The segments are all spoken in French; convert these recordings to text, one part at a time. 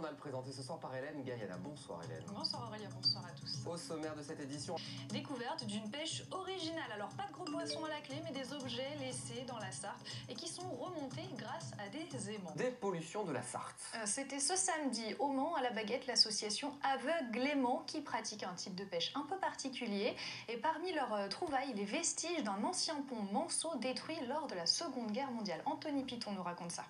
journal présenté ce soir par Hélène Gaïana. Bonsoir Hélène. Bonsoir Aurélien, bonsoir à tous. Au sommaire de cette édition, Découverte d'une pêche originale. Alors pas de gros poissons à la clé, mais des objets laissés dans la Sarthe et qui sont remontés grâce à des aimants. des pollutions de la Sarthe. Euh, C'était ce samedi au Mans, à la baguette, l'association Aveuglément qui pratique un type de pêche un peu particulier. Et parmi leurs euh, trouvailles, les vestiges d'un ancien pont manceau détruit lors de la Seconde Guerre mondiale. Anthony Piton nous raconte ça.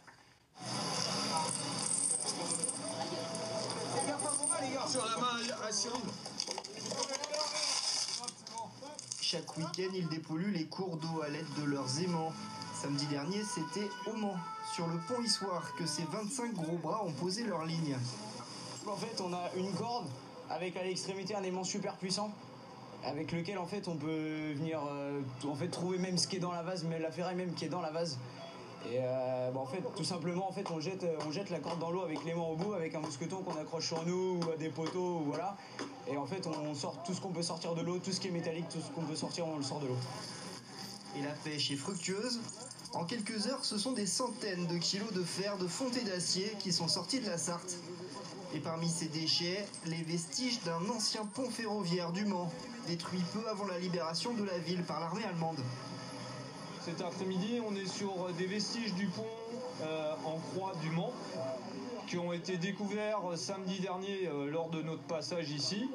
Sur la main à Cyril. Chaque week-end, ils dépolluent les cours d'eau à l'aide de leurs aimants. Samedi dernier, c'était au Mans, sur le pont Issoire, que ces 25 gros bras ont posé leur ligne. En fait, on a une corde avec à l'extrémité un aimant super puissant avec lequel en fait on peut venir euh, en fait trouver même ce qui est dans la vase, mais la ferraille même qui est dans la vase. Et euh, bah, en fait, tout simplement, en fait, on jette, euh, on jette la corde dans l'eau avec l'aimant au bout, avec un mousqueton qu'on accroche sur nous ou à des poteaux, voilà. Et en fait, on sort tout ce qu'on peut sortir de l'eau, tout ce qui est métallique, tout ce qu'on peut sortir, on le sort de l'eau. Et la pêche est fructueuse. En quelques heures, ce sont des centaines de kilos de fer, de fonte et d'acier qui sont sortis de la Sarthe. Et parmi ces déchets, les vestiges d'un ancien pont ferroviaire du Mans, détruit peu avant la libération de la ville par l'armée allemande. Cet après-midi, on est sur des vestiges du pont euh, en croix du Mans qui ont été découverts samedi dernier euh, lors de notre passage ici.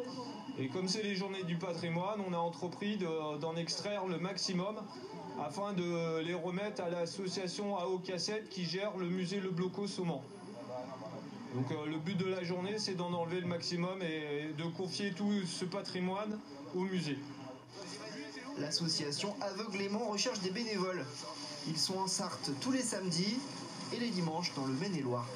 Et comme c'est les journées du patrimoine, on a entrepris de- d'en extraire le maximum afin de les remettre à l'association AO Cassette qui gère le musée Le Blocos au. Donc euh, le but de la journée, c'est d'en enlever le maximum et de confier tout ce patrimoine au musée. L'association Aveuglément recherche des bénévoles. Ils sont en Sarthe tous les samedis et les dimanches dans le Maine-et-Loire.